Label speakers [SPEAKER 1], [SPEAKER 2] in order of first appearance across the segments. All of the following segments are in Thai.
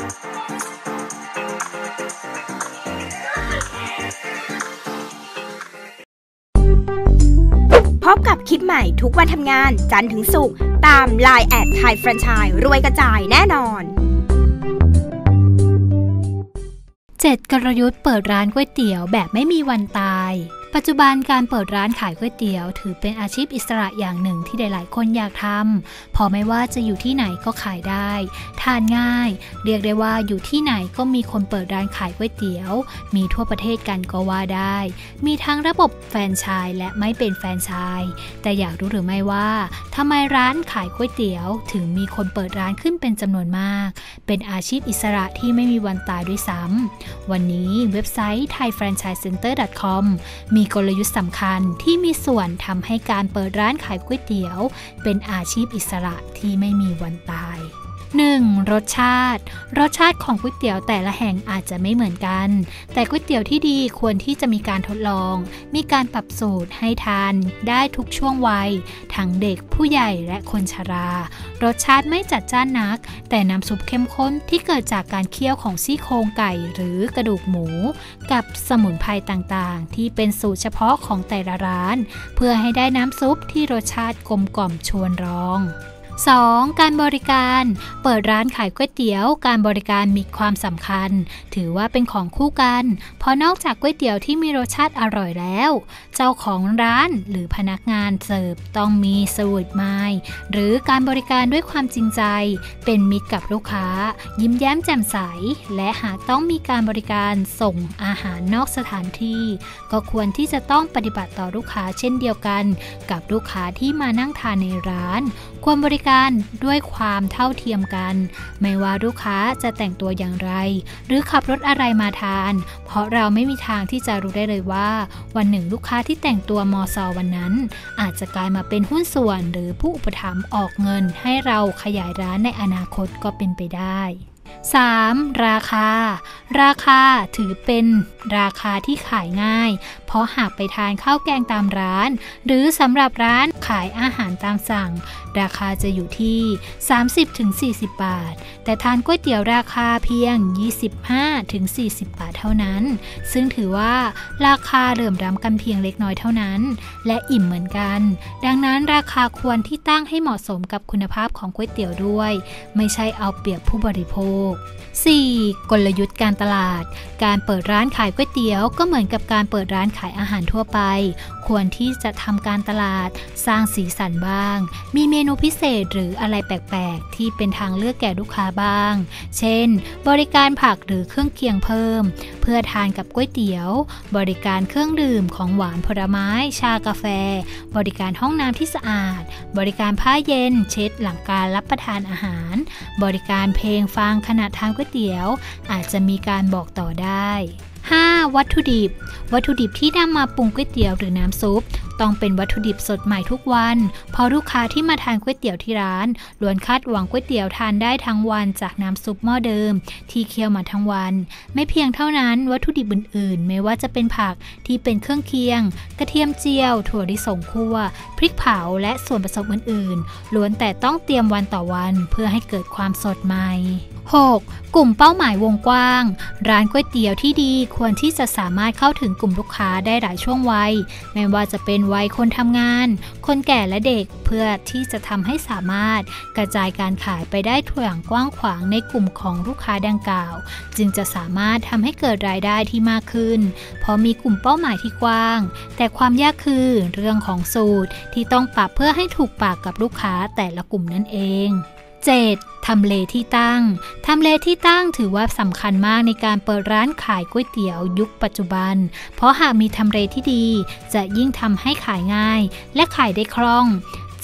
[SPEAKER 1] พบกับคลิปใหม่ทุกวันทำงาน จันทร์ถึงศุกร์ตาม l ายแอดไทยแฟรนไชส์รวยกระจายแน่นอน
[SPEAKER 2] 7กลยุทธ์เปิดร้านก๋วยเตี๋ยวแบบไม่มีวันตาย ปัจจุบันการเปิดร้านขายก๋วยเตี๋ยว ถือเป็นอาชีพอิสระอย่างหนึ่งที่หลาย ๆ คนอยากทำเพอไม่ว่าจะอยู่ที่ไหนก็ขายได้ ทานง่าย เรียกได้ว่าอยู่ที่ไหนก็มีคนเปิดร้านขายก๋วยเตี๋ยว มีทั่วประเทศกันก็ว่าได้ มีทั้งระบบแฟรนไชส์และไม่เป็นแฟรนไชส์แต่อยากรู้หรือไม่ว่าทำไมร้านขายก๋วยเตี๋ยว ถึงมีคนเปิดร้านขึ้นเป็นจำนวนมาก เป็นอาชีพอิสระที่ไม่มีวันตายด้วยซ้ำวันนี้เว็บไซต์ thaifranchisecenter.com มีกลยุทธ์สำคัญที่มีส่วนทำให้การเปิดร้านขายก๋วยเตี๋ยว เป็นอาชีพอิสระที่ไม่มีวันตาย 1. รสชาติ รสชาติของก๋วยเตี๋ยวแต่ละแห่งอาจจะไม่เหมือนกัน แต่ก๋วยเตี๋ยวที่ดีควรที่จะมีการทดลอง มีการปรับสูตรให้ทาน ได้ทุกช่วงวัย ทั้งเด็กผู้ใหญ่และคนชรา รสชาติไม่จัดจ้านนัก แต่น้ำซุปเข้มข้นที่เกิดจากการเคี่ยวของซี่โครงไก่หรือกระดูกหมู กับสมุนไพรต่างๆ ที่เป็นสูตรเฉพาะของแต่ละร้าน เพื่อให้ได้น้ำซุปที่รสชาติกลมกล่อมชวนร้อง 2. การบริการ เปิดร้านขายก๋วยเตี๋ยว การบริการมีความสำคัญ ถือว่าเป็นของคู่กัน เพราะนอกจากก๋วยเตี๋ยวที่มีรสชาติอร่อยแล้ว เจ้าของร้านหรือพนักงานเสิร์ฟต้องมีสวิตไมล์หรือการบริการด้วยความจริงใจ เป็นมิตรกับลูกค้า ยิ้มแย้มแจ่มใส และหากต้องมีการบริการส่งอาหารนอกสถานที่ ก็ควรที่จะต้องปฏิบัติต่อลูกค้าเช่นเดียวกัน กับลูกค้าที่มานั่งทานในร้าน ควรบริการด้วยความเท่าเทียมกัน ไม่ว่าลูกค้าจะแต่งตัวอย่างไร หรือขับรถอะไรมาทาน เพราะเราไม่มีทางที่จะรู้ได้เลยว่า วันหนึ่งลูกค้าที่แต่งตัวมอซอวันนั้น อาจจะกลายมาเป็นหุ้นส่วนหรือผู้อุปถัมภ์ออกเงิน ให้เราขยายร้านในอนาคตก็เป็นไปได้ 3. ราคา ราคาถือเป็นราคาที่ขายง่าย เพราะหากไปทานข้าวแกงตามร้าน หรือสำหรับร้านขายอาหารตามสั่ง ราคาจะอยู่ที่ 30-40 บาท แต่ทานก๋วยเตี๋ยวราคาเพียง 25-40 บาทเท่านั้น ซึ่งถือว่าราคาเริ่มรำกันเพียงเล็กน้อยเท่านั้น และอิ่มเหมือนกัน ดังนั้นราคาควรที่ตั้งให้เหมาะสมกับคุณภาพของก๋วยเตี๋ยวด้วย ไม่ใช่เอาเปรียบผู้บริโภค 4. กลยุทธ์การตลาด การเปิดร้านขายก๋วยเตี๋ยวก็เหมือนกับการเปิดร้านขายอาหารทั่วไป ควรที่จะทำการตลาดสร้างสีสันบ้าง มีเมนูพิเศษหรืออะไรแปลกๆ ที่เป็นทางเลือกแก่ลูกค้าบ้าง เช่น บริการผักหรือเครื่องเคียงเพิ่ม เพื่อทานกับก๋วยเตี๋ยว บริการเครื่องดื่มของหวานผลไม้ ชากาแฟ บริการห้องน้ำที่สะอาด บริการผ้าเย็น เช็ดหลังการรับประทานอาหาร บริการเพลงฟังขณะทานก๋วยเตี๋ยว อาจจะมีการบอกต่อได้ 5. วัตถุดิบ วัตถุดิบที่นำมาปรุงก๋วยเตี๋ยวหรือน้ำซุป ต้องเป็นวัตถุดิบสดใหม่ทุกวันเพราะลูกค้าที่มาทานก๋วยเตี๋ยวที่ร้านล้วนคาดหวังก๋วยเตี๋ยวทานได้ทั้งวันจากน้ำซุปหม้อเดิม ที่เคี่ยวมาทั้งวัน ไม่เพียงเท่านั้นวัตถุดิบอื่นๆ ไม่ว่าจะเป็นผักที่เป็นเครื่องเคียง กระเทียมเจียว ถั่วลิสงคั่ว พริกเผาและส่วนผสมอื่นๆล้วนแต่ต้องเตรียมวันต่อวัน เพื่อให้เกิดความสดใหม่ 6. กลุ่มเป้าหมายวงกว้าง ร้านก๋วยเตี๋ยวที่ดีควรที่จะสามารถเข้าถึงกลุ่มลูกค้าได้หลายช่วงวัย ไม่ว่าจะเป็นวัยคนทำงาน คนแก่และเด็กเพื่อที่จะทำให้สามารถกระจายการขายไปได้ทั่วอย่างกว้างขวางในกลุ่มของลูกค้าดังกล่าว จึงจะสามารถทำให้เกิดรายได้ที่มากขึ้น เพราะมีกลุ่มเป้าหมายที่กว้าง แต่ความยากคือเรื่องของสูตรที่ต้องปรับเพื่อให้ถูกปากกับลูกค้าแต่ละกลุ่มนั่นเอง 7. ทำเลที่ตั้ง ทำเลที่ตั้งถือว่าสำคัญมากในการเปิดร้านขายก๋วยเตี๋ยวยุคปัจจุบัน เพราะหากมีทำเลที่ดี จะยิ่งทำให้ขายง่าย และขายได้คล่อง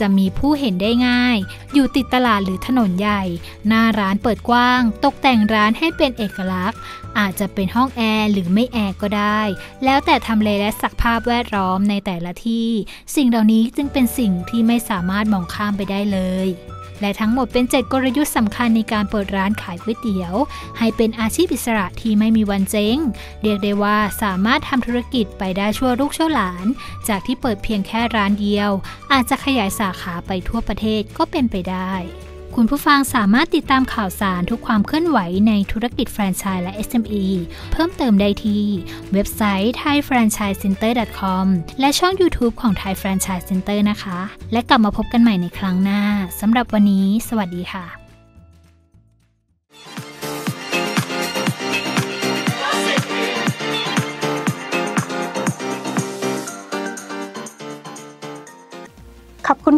[SPEAKER 2] จะมีผู้เห็นได้ง่าย อยู่ติดตลาดหรือถนนใหญ่ หน้าร้านเปิดกว้าง ตกแต่งร้านให้เป็นเอกลักษณ์ อาจจะเป็นห้องแอร์หรือไม่แอร์ก็ได้ แล้วแต่ทำเลและสักภาพแวดล้อมในแต่ละที่ สิ่งเหล่านี้จึงเป็นสิ่งที่ไม่สามารถมองข้ามไปได้เลย และทั้งหมดเป็น 7 กลยุทธ์สำคัญในการเปิดร้านขายก๋วยเตี๋ยว ให้เป็นอาชีพอิสระที่ไม่มีวันเจ๊ง เรียกได้ว่าสามารถทำธุรกิจไปได้ชั่วลูกชั่วหลาน จากที่เปิดเพียงแค่ร้านเดียว อาจจะขยายสาขาไปทั่วประเทศก็เป็นไปได้ คุณผู้ฟังสามารถติดตามข่าวสารทุกความเคลื่อนไหวในธุรกิจแฟรนไชส์และ SME เพิ่มเติมได้ที่ เว็บไซต์ thaifranchisecenter.com และช่อง YouTube ของ Thai Franchise Center นะคะ และกลับมาพบกันใหม่ในครั้งหน้าสำหรับวันนี้ สวัสดีค่ะ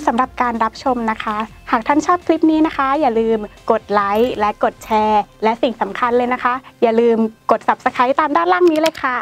[SPEAKER 3] สำหรับการรับชมนะคะ หากท่านชอบคลิปนี้นะคะ อย่าลืมกดไลค์และกดแชร์ และสิ่งสำคัญเลยนะคะ อย่าลืมกด Subscribe ตามด้านล่างนี้เลยค่ะ